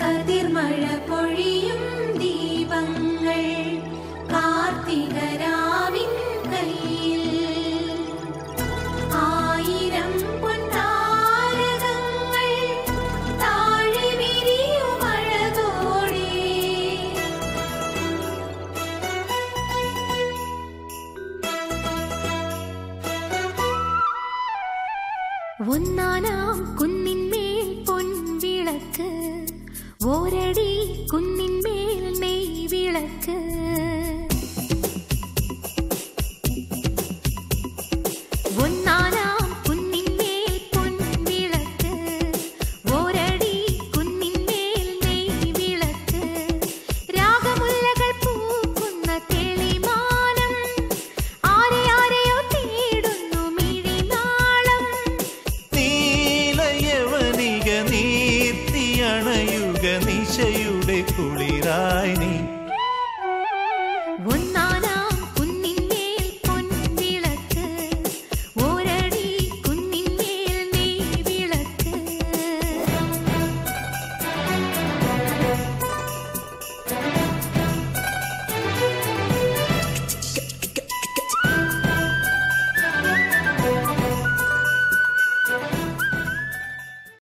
കതിർമഴ പൊഴിയും ஒன்னானாம் குன்னின் மேல் பொன் விளக்கு. ஓரடி குன்னின் மேல் மெய் விளக்கு. മേഘനിശയുടെ കുളിരായി നീ